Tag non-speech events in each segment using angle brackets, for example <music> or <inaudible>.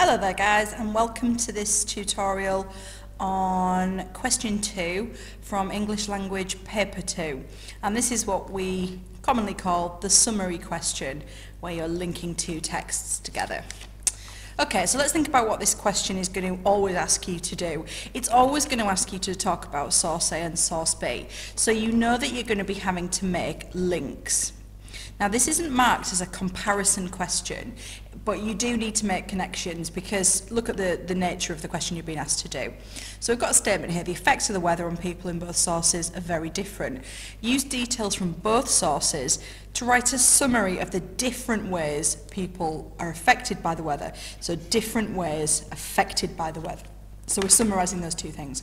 Hello there guys and welcome to this tutorial on question 2 from English language paper 2 and this is what we commonly call the summary question where you're linking two texts together. Okay, so let's think about what this question is going to always ask you to do. It's always going to ask you to talk about source A and source B. So you know that you're going to be having to make links. Now this isn't marked as a comparison question, but you do need to make connections because look at the, the nature of the question you're being asked to do. So we've got a statement here, the effects of the weather on people in both sources are very different. Use details from both sources to write a summary of the different ways people are affected by the weather. So different ways affected by the weather. So we're summarising those two things.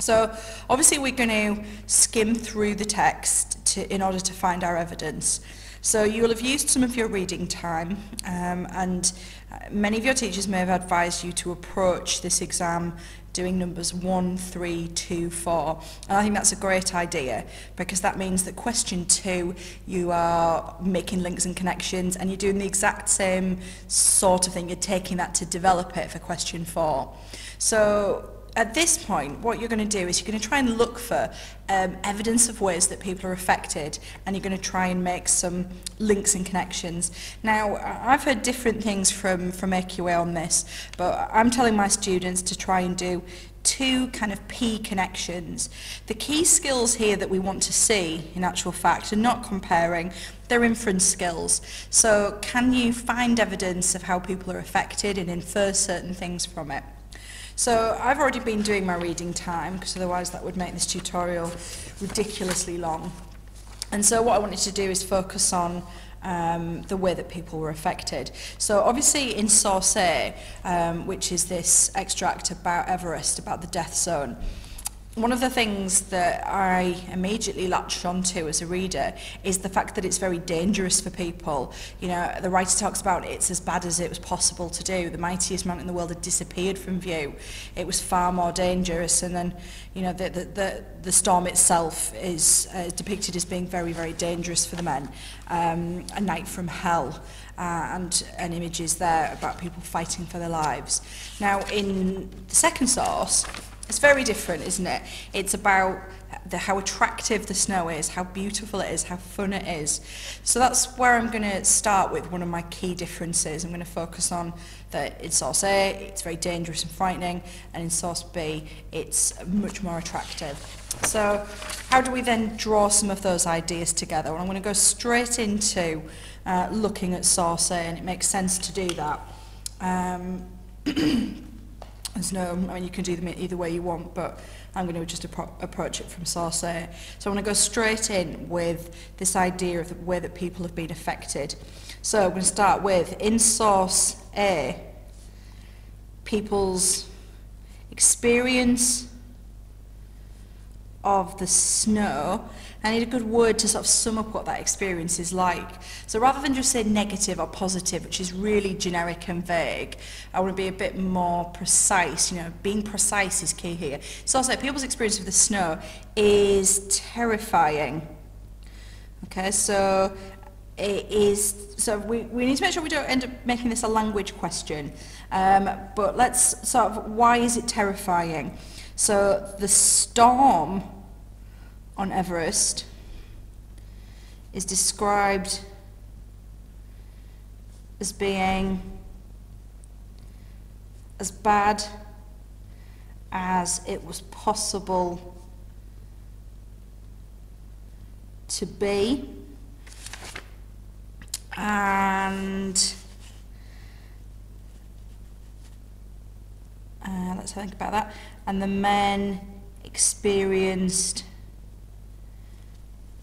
So obviously we're going to skim through the text to, in order to find our evidence. So you will have used some of your reading time um, and uh, many of your teachers may have advised you to approach this exam doing numbers 1, 3, 2, 4. And I think that's a great idea because that means that question 2 you are making links and connections and you're doing the exact same sort of thing. You're taking that to develop it for question 4. So at this point, what you're going to do is you're going to try and look for um, evidence of ways that people are affected and you're going to try and make some links and connections. Now, I've heard different things from, from AQA on this, but I'm telling my students to try and do two kind of P connections. The key skills here that we want to see, in actual fact, are not comparing, they're inference skills. So can you find evidence of how people are affected and infer certain things from it? So I've already been doing my reading time because otherwise that would make this tutorial ridiculously long. And so what I wanted to do is focus on um, the way that people were affected. So obviously in Saussure, um, which is this extract about Everest, about the death zone, one of the things that I immediately latched onto as a reader is the fact that it's very dangerous for people. You know, the writer talks about it's as bad as it was possible to do. The mightiest mountain in the world had disappeared from view. It was far more dangerous. And then, you know, the, the, the, the storm itself is uh, depicted as being very, very dangerous for the men. Um, a night from hell. Uh, and, an images there about people fighting for their lives. Now, in the second source, It's very different, isn't it? It's about the, how attractive the snow is, how beautiful it is, how fun it is. So that's where I'm going to start with one of my key differences. I'm going to focus on that in source A, it's very dangerous and frightening, and in source B, it's much more attractive. So how do we then draw some of those ideas together? Well, I'm going to go straight into uh, looking at source A, and it makes sense to do that. Um, <clears throat> so no, I mean, you can do them either way you want, but I'm going to just appro approach it from source A. So I want to go straight in with this idea of the way that people have been affected. So I'm going to start with, in source A, people's experience of the snow I need a good word to sort of sum up what that experience is like. So rather than just say negative or positive, which is really generic and vague, I want to be a bit more precise. You know, being precise is key here. So also, people's experience of the snow is terrifying. Okay, so it is, so we, we need to make sure we don't end up making this a language question. Um, but let's sort of, why is it terrifying? So the storm on Everest is described as being as bad as it was possible to be. And uh, let's think about that and the men experienced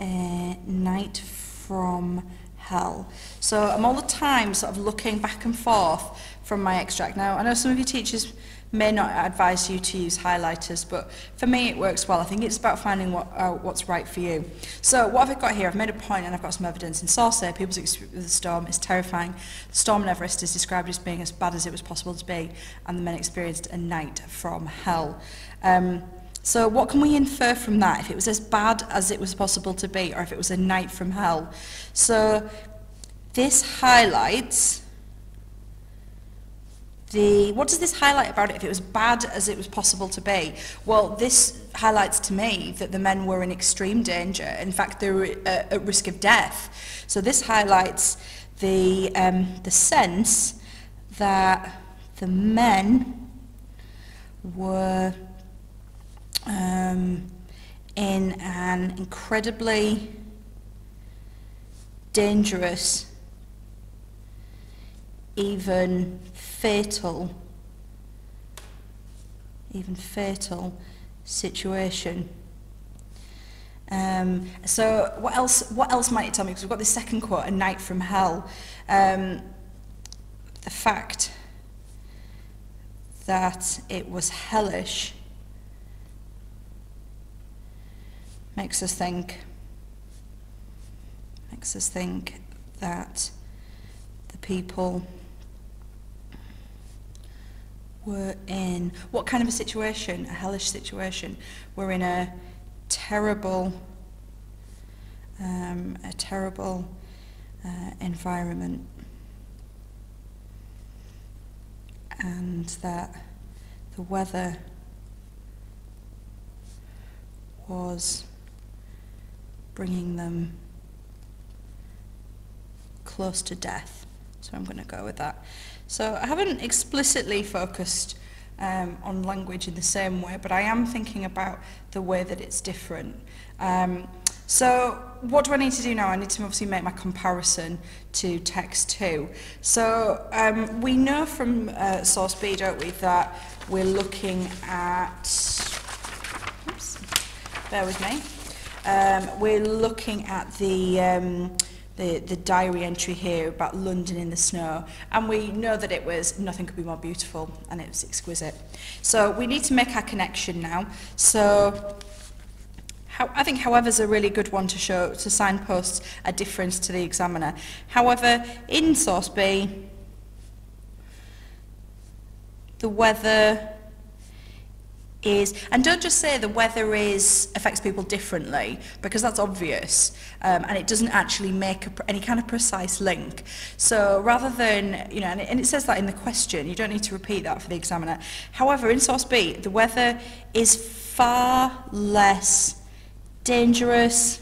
uh, Night from Hell. So I'm all the time sort of looking back and forth from my extract. Now, I know some of your teachers may not advise you to use highlighters, but for me it works well. I think it's about finding what, uh, what's right for you. So what have I got here? I've made a point and I've got some evidence. In Source people's experience with the storm is terrifying. The storm in Everest is described as being as bad as it was possible to be, and the men experienced a night from hell. Um, So what can we infer from that? If it was as bad as it was possible to be, or if it was a night from hell. So this highlights the, what does this highlight about it if it was bad as it was possible to be? Well, this highlights to me that the men were in extreme danger. In fact, they were at, at risk of death. So this highlights the, um, the sense that the men were um, in an incredibly dangerous, even fatal, even fatal situation. Um, so what else, what else might it tell me? Because we've got this second quote, A Night from Hell. Um, the fact that it was hellish makes us think makes us think that the people were in? What kind of a situation a hellish situation? We're in a terrible um, a terrible uh, environment. And that the weather was bringing them close to death. So I'm going to go with that. So I haven't explicitly focused um, on language in the same way, but I am thinking about the way that it's different. Um, so what do I need to do now? I need to obviously make my comparison to text 2. So um, we know from uh, source B, don't we, that we're looking at... Oops, bear with me. Um, we're looking at the... Um, the, the diary entry here about London in the snow. And we know that it was nothing could be more beautiful and it was exquisite. So we need to make our connection now. So how, I think however's a really good one to show to signpost a difference to the examiner. However in source B the weather is, and don't just say the weather is affects people differently, because that's obvious, um, and it doesn't actually make a, any kind of precise link. So rather than, you know, and it, and it says that in the question, you don't need to repeat that for the examiner. However, in source B, the weather is far less dangerous,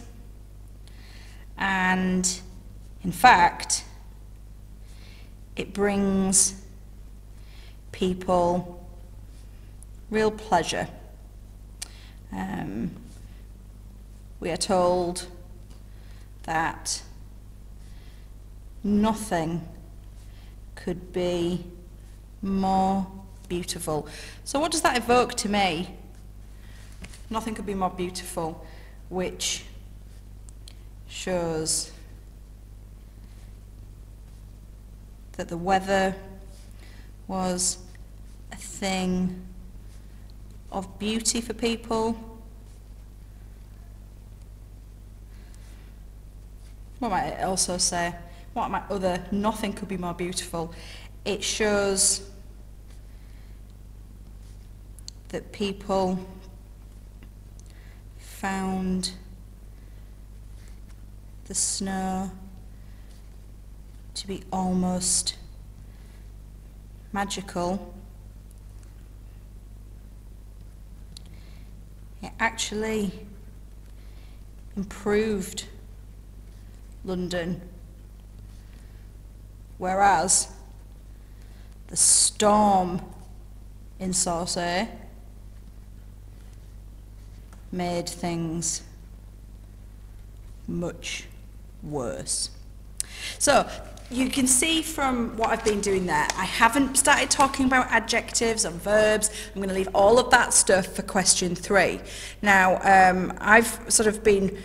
and in fact, it brings people real pleasure. Um, we are told that nothing could be more beautiful. So what does that evoke to me? Nothing could be more beautiful, which shows that the weather was a thing of beauty for people. What might it also say? What might other, nothing could be more beautiful. It shows that people found the snow to be almost magical actually improved London. Whereas the storm in Source made things much worse. So you can see from what I've been doing there, I haven't started talking about adjectives and verbs. I'm going to leave all of that stuff for question three. Now, um, I've sort of been,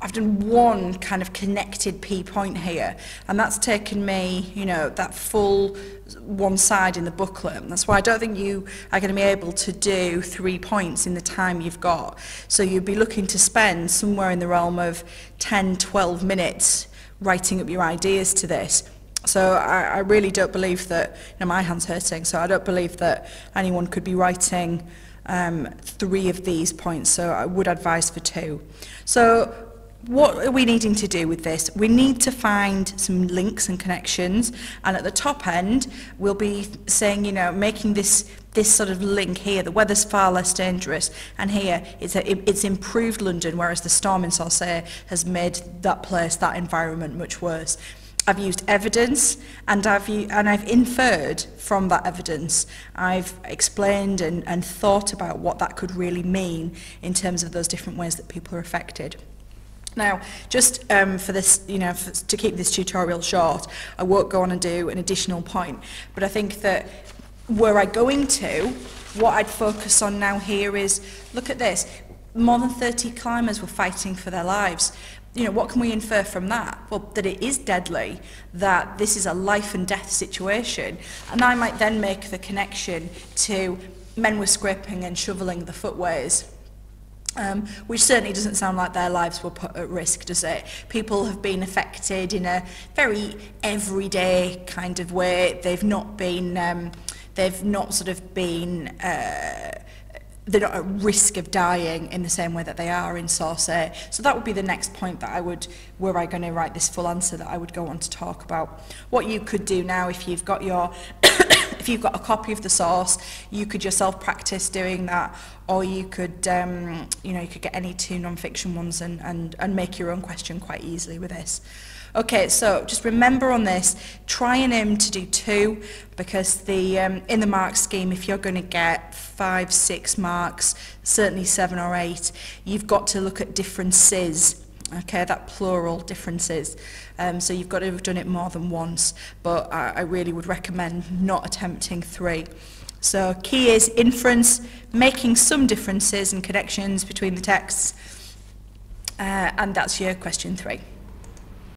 I've done one kind of connected P point here, and that's taken me, you know, that full one side in the booklet. That's why I don't think you are going to be able to do three points in the time you've got. So you'd be looking to spend somewhere in the realm of 10, 12 minutes writing up your ideas to this. So I, I really don't believe that, you know, my hand's hurting, so I don't believe that anyone could be writing um, three of these points, so I would advise for two. So what are we needing to do with this? We need to find some links and connections, and at the top end, we'll be saying, you know, making this this sort of link here, the weather's far less dangerous, and here it's, a, it, it's improved London, whereas the storm in Source has made that place, that environment much worse. I've used evidence and I've, and I've inferred from that evidence. I've explained and, and thought about what that could really mean in terms of those different ways that people are affected. Now, just um, for this, you know, for, to keep this tutorial short, I won't go on and do an additional point, but I think that were I going to, what I'd focus on now here is, look at this, more than 30 climbers were fighting for their lives. You know, what can we infer from that? Well, that it is deadly, that this is a life and death situation. And I might then make the connection to men were scraping and shoveling the footways um, which certainly doesn't sound like their lives were put at risk, does it? People have been affected in a very everyday kind of way. They've not been, um, they've not sort of been uh, they're not at risk of dying in the same way that they are in source So that would be the next point that I would, were I going to write this full answer that I would go on to talk about. What you could do now if you've got your, <coughs> if you've got a copy of the source, you could yourself practice doing that, or you could, um, you know, you could get any two non-fiction ones and, and, and make your own question quite easily with this. Okay, so just remember on this, try and aim to do two, because the um, in the mark scheme, if you're going to get five, six marks, certainly seven or eight, you've got to look at differences Okay, that plural differences. Um, so you've got to have done it more than once, but I, I really would recommend not attempting three. So key is inference, making some differences and connections between the texts, uh, and that's your question three.